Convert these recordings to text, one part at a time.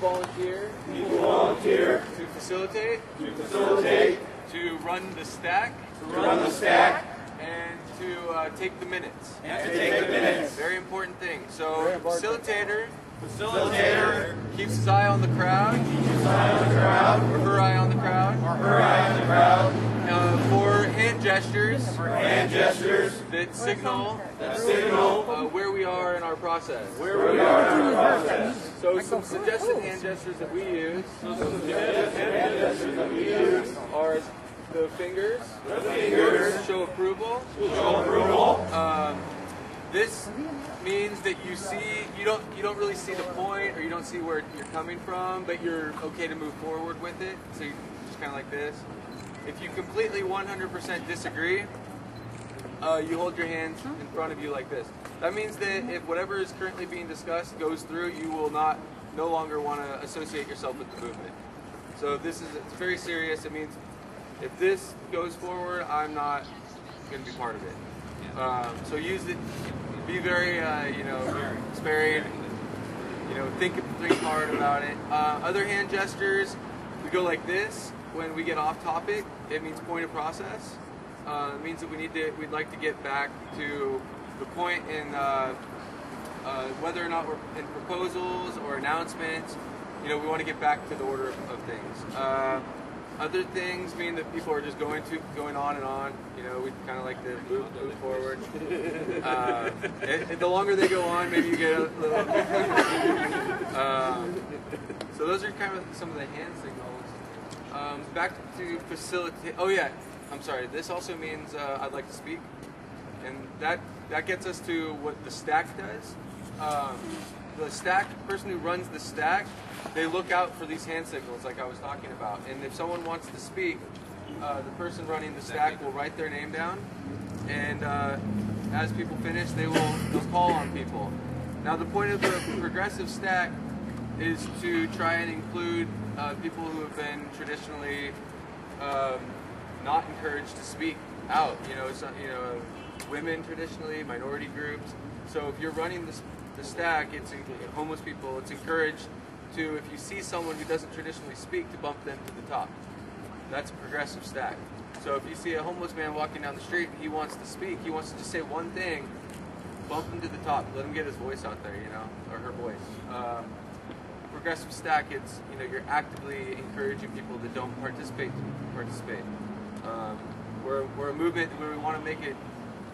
volunteer. Equal volunteer. To facilitate, to facilitate, to run the stack, to run the stack, and to uh, take the minutes. and to take the minutes. Very important thing. So, facilitator. Facilitator. Keeps his eye on the crowd, keeps his eye on the crowd, or her eye on the crowd, Or her eye on the crowd, hand gestures hand gestures that signal that signal uh, where we are in our process. where we are in the process. So, some suggested hand gestures that we use are the fingers, Fingers show approval. show approval. Um, this means that you see you don't you don't really see the point or you don't see where you're coming from, but you're okay to move forward with it. So you just kind of like this. If you completely 100% disagree, uh, you hold your hands in front of you like this. That means that if whatever is currently being discussed goes through, you will not no longer want to associate yourself with the movement. So this is it's very serious. It means if this goes forward, I'm not going to be part of it. Um, so use it. Be very, uh, you know, sparing. You know, think think hard about it. Uh, other hand gestures, we go like this when we get off topic. It means point of process. Uh, it means that we need to. We'd like to get back to the point in uh, uh, whether or not we're in proposals or announcements. You know, we want to get back to the order of, of things. Uh, other things mean that people are just going to going on and on. You know, we kind of like to move, move forward. Uh, and the longer they go on, maybe you get a little. Um, so those are kind of some of the hand signals. Um, back to facilitate. Oh yeah, I'm sorry. This also means uh, I'd like to speak, and that that gets us to what the stack does. Um, the stack person who runs the stack, they look out for these hand signals, like I was talking about. And if someone wants to speak, uh, the person running the stack will write their name down, and uh, as people finish, they will they'll call on people. Now, the point of the progressive stack is to try and include uh, people who have been traditionally um, not encouraged to speak out. You know, so, you know, women traditionally, minority groups. So if you're running this, the stack, it's homeless people. It's encouraged to, if you see someone who doesn't traditionally speak, to bump them to the top. That's a progressive stack. So if you see a homeless man walking down the street, and he wants to speak. He wants to just say one thing. Bump him to the top. Let him get his voice out there, you know, or her voice. Um, progressive stack, it's you know you're actively encouraging people that don't participate to participate. Um, we're, we're a movement where we want to make it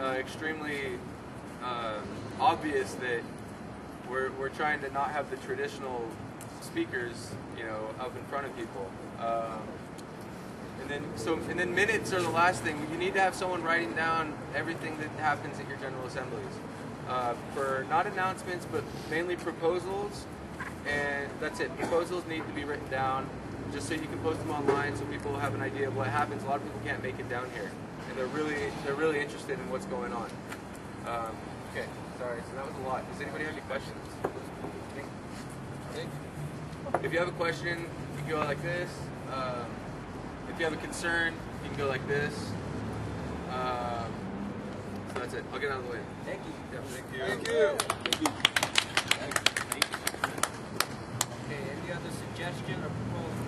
uh, extremely uh, obvious that we're, we're trying to not have the traditional speakers, you know, up in front of people. Um, and then so and then minutes are the last thing. You need to have someone writing down everything that happens at your general assemblies. Uh, for not announcements, but mainly proposals, and that's it. Proposals need to be written down, just so you can post them online, so people have an idea of what happens. A lot of people can't make it down here, and they're really they're really interested in what's going on. Um, okay, sorry. So that was a lot. Does anybody have any questions? If you have a question, you can go like this. Um, if you have a concern, you can go like this. Um, so that's it. I'll get out of the way. Thank you. Yeah, thank you. Thank you. Okay, any other suggestion or proposal?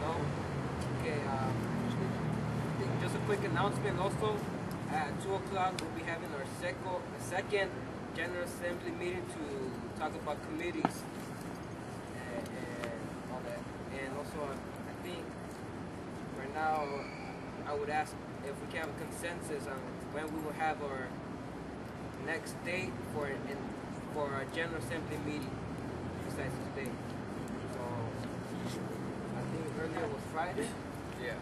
No? Okay, um, just a quick announcement also. At two o'clock, we'll be having our seco, second General Assembly meeting to talk about committees and, and all that. And also, I think right now, I would ask if we can have a consensus on when we will have our next date for for our General Assembly meeting besides. So I think earlier was Friday. Yeah.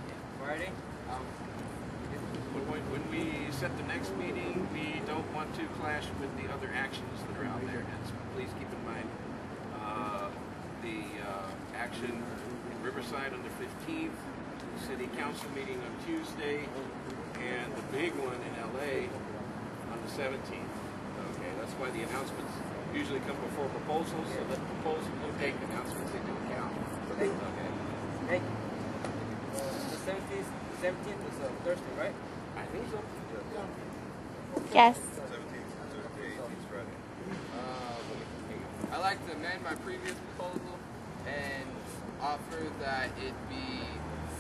Friday. Um, When, when, when we set the next meeting, we don't want to clash with the other actions that are out there. And so please keep in mind uh, the uh, action in Riverside on the 15th, the city council meeting on Tuesday, and the big one in LA on the 17th. Okay, that's why the announcements usually come before proposals, so that proposals will take announcements into account. Thank you. Okay. thank you. Uh, the seventeenth, seventeenth is a Thursday, right? I think so. Yes. Uh, I'd like to amend my previous proposal and offer that it be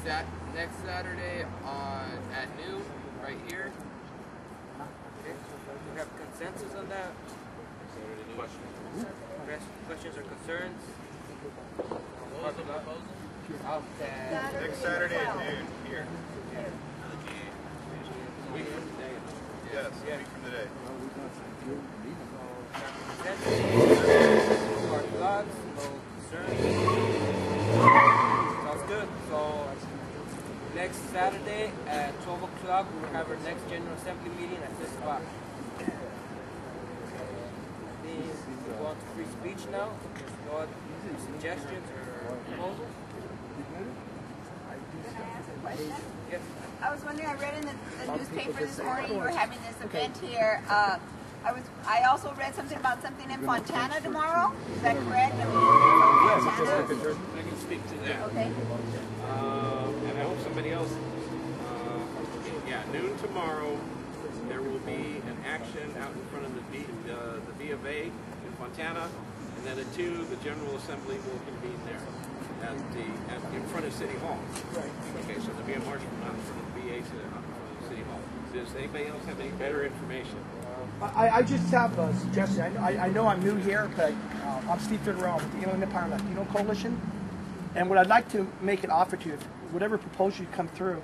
sat next Saturday on at noon, right here. Okay, we have consensus on that. Questions, questions or concerns? What was the proposal? Of that. Next Saturday at noon here. Week from today. Yes, week from today. Consensus, our thoughts, no concerns. Sounds good. So next Saturday at 12 o'clock, we will have our next General Assembly meeting at this spot. Then we go on to free speech now. There's no other suggestions or proposals? Yes. I was wondering, I read in the, the newspaper this morning, you were having this event here. Uh, I was, I also read something about something in Fontana tomorrow. Is that correct? I mean, Fontana? I can speak to that. Okay. Uh, and I hope somebody else, uh, yeah, noon tomorrow, there will be an action out in front of the B, uh, the B of A in Fontana, and then at two, the General Assembly will convene there at the, at, in front of City Hall. Right. Okay, so there'll be a march from out in front of the BA to, out in front of City Hall. Does anybody else have any better information? I, I just have a suggestion. I, I know I'm new here, but uh, I'm Steve Figueroa with the Inland Empire Latino Coalition. And what I'd like to make an offer to you, if whatever proposal you come through,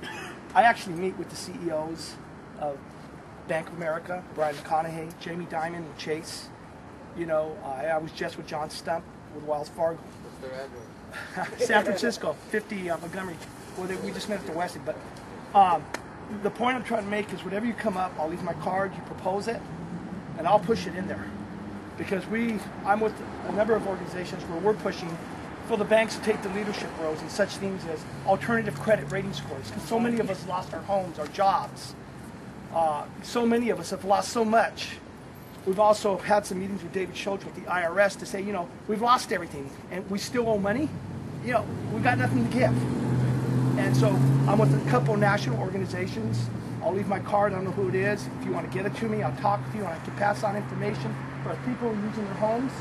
I actually meet with the CEOs of Bank of America, Brian McConaughey, Jamie Dimon, and Chase. You know, I, I was just with John Stumpf with Wells Fargo. What's their address? San Francisco, 50 uh, Montgomery. Well, they, we just met at the Westin. But um, the point I'm trying to make is whatever you come up, I'll leave my card, you propose it, and I'll push it in there. Because we, I'm with a number of organizations where we're pushing for the banks to take the leadership roles in such things as alternative credit rating scores. Because so many of us lost our homes, our jobs. Uh, so many of us have lost so much. We've also had some meetings with David Schultz with the IRS to say, you know, we've lost everything and we still owe money. You know, we've got nothing to give. And so I'm with a couple national organizations. I'll leave my card. I don't know who it is. If you want to get it to me, I'll talk with you and I can pass on information for people using their homes.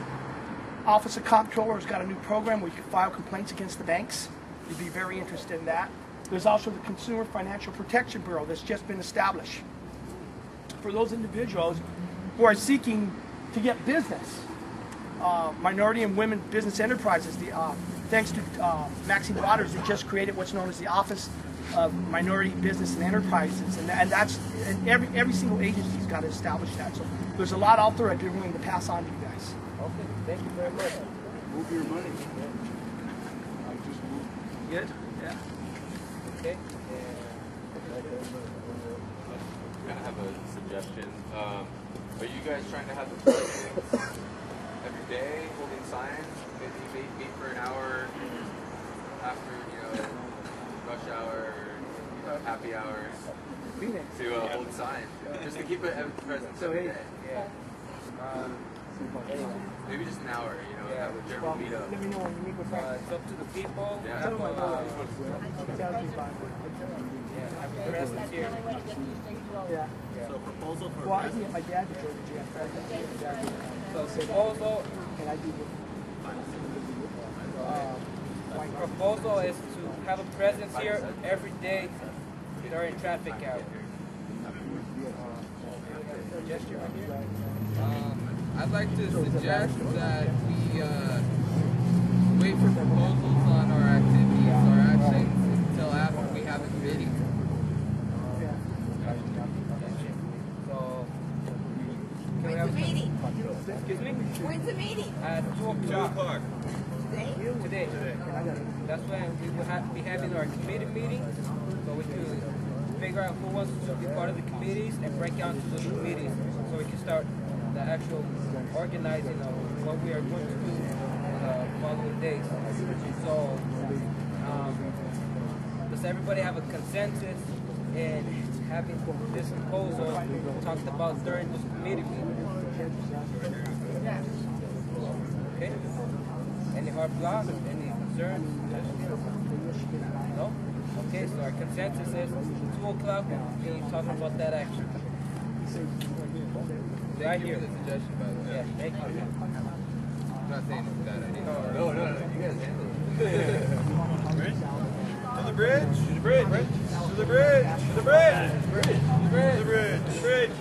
Office of Comptroller has got a new program where you can file complaints against the banks. You'd be very interested in that. There's also the Consumer Financial Protection Bureau that's just been established for those individuals who are seeking to get business. Uh, minority and women business enterprises, the, uh, thanks to uh, Maxine Waters, they just created what's known as the Office of Minority Business and Enterprises, and, and that's and every every single agency's got to establish that. So there's a lot out there I'd be willing to pass on to you guys. Okay, thank you very much. Move your money. I just moved. Good. Yeah. Okay. I kind have a suggestion. Um, are you guys trying to have the meetings every day, holding signs? Maybe meet, meet for an hour after, you know, rush hour you know, happy hours Phoenix. to uh, hold signs, just to keep it ever present So, every hey, day. Yeah. Um. Maybe just an hour, you know, Yeah. have a general meetup. Let me know when you meet with Uh, it's up to the people. Yeah. Have, Tell you about it. yeah, have the presence here. Yeah. So proposal for Well, I can get my dad to join the GM president. So proposal, And I do. um, proposal is to have a presence here every day during traffic hour. Suggestion right here. Um, I'd like to suggest that we uh, wait for proposals on our activities, our actions, until after we have a committee. So, can we When's have, the meeting? Excuse me? When's the meeting? At two o'clock Today? today. That's when we will have, be having our committee meeting, so we can figure out who wants to be part of the committees and break out into the committees, so we can start the actual organizing of what we are going to do in the following days. So, um, does everybody have a consensus in having this proposal talked about during this committee meeting? Okay? Any hard blocks? Any concerns? No? Okay, so our consensus is two o'clock, we'll be talking about that action. Right Thank you here. for the suggestion, by the way. Yeah, thank you. I'm not saying it's a bad idea. No, no, no. You guys handle it. Bridge. To the bridge? To the bridge. To the bridge. To the bridge. To the bridge. To the bridge.